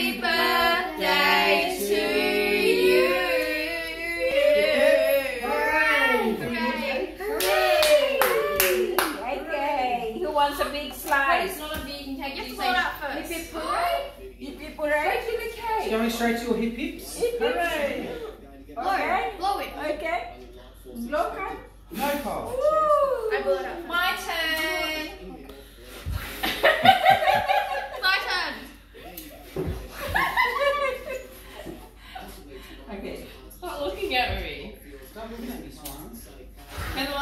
Happy birthday to you. Okay. Who wants a big slice? It's not a vegan cake. You have to You blow it say first. hip hip hooray. Hip hip hooray to the It's cake. going straight to your hip hips. Hip hip. Hooray. Blow Okay. it. Blow it. Okay. Blow cut. No Carl. Woo. I blew it out. My turn. My turn. Okay, stop looking at me. Stop looking at me, the